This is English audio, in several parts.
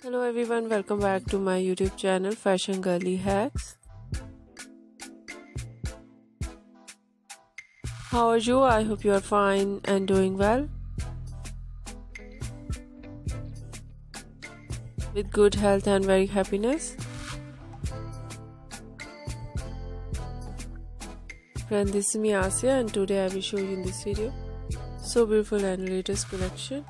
Hello everyone, welcome back to my YouTube channel Fashion Girly Hacks. How are you? I hope you are fine and doing well. With good health and very happiness. Friend, this is me Asya and today I will show you in this video so beautiful and latest collection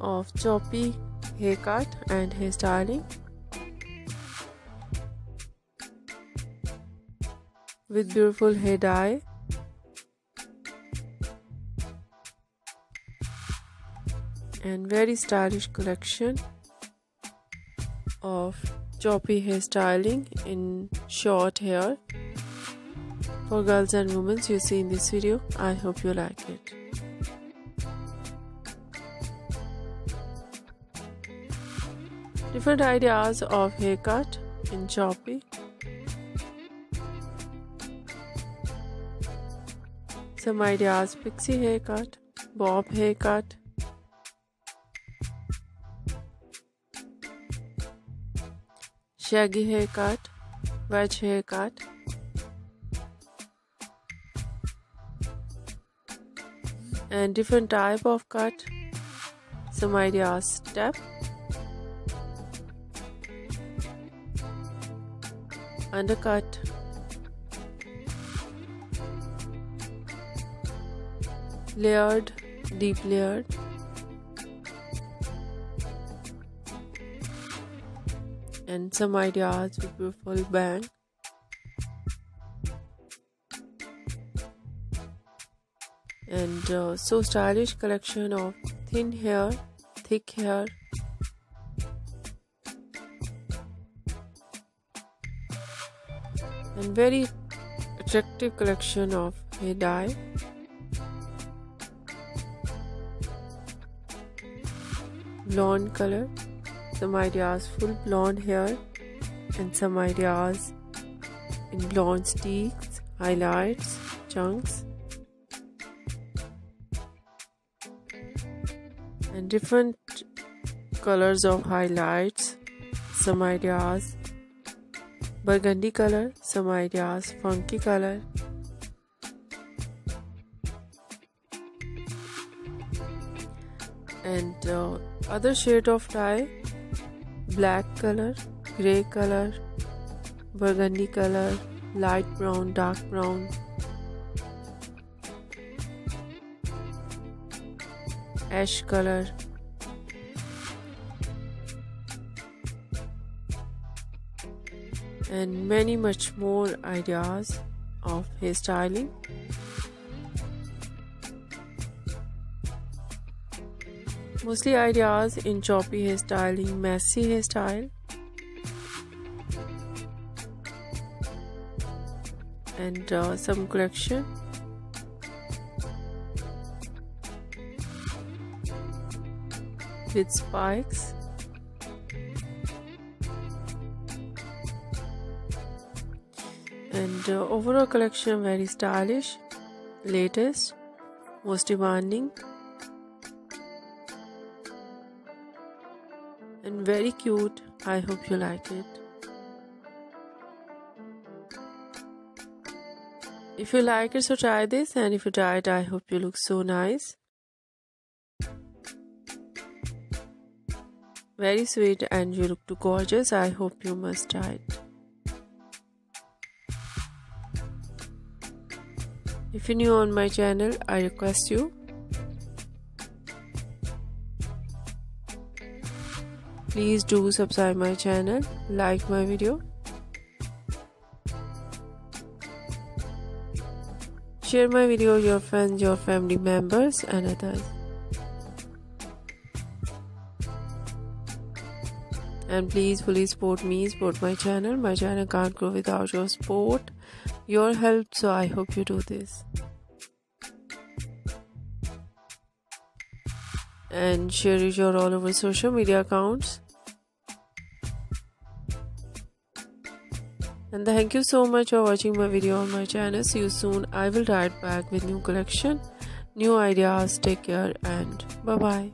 of choppy haircut and hairstyling with beautiful hair dye. And very stylish collection of choppy hairstyling in short hair. For girls and women you see in this video i hope you like it different ideas of haircut in choppy some ideas pixie haircut bob haircut. Shaggy haircut wedge haircut. And different type of cut. Some ideas step undercut. Layered deep layered. And some ideas with beautiful bang. And uh, so stylish collection of thin hair thick hair and very attractive collection of dye. Blonde color some ideas full blonde hair and some ideas in blonde streaks highlights chunks and different colors of highlights some ideas color some ideas funky color and uh, other shade of dye black color gray color burgundy color light brown dark brown ash color and many much more ideas of hairstyling mostly ideas in choppy hairstyling messy hairstyle. And uh, some collection. With spikes and uh, overall collection very stylish latest most demanding. And very cute. I hope you like it. If you like it so try this. And if you try it i hope you look so nice. Very sweet and you look too gorgeous. I hope you must try it if you're new on my channel i request you. Please do subscribe my channel like my video. Share my video with your friends your family members and others. And please fully support me support my channel. My channel can't grow without your support your help so i hope you do this and share it your all over social media accounts and thank you so much for watching my video on my channel see you soon i will write back with new collection new ideas. Take care and bye bye.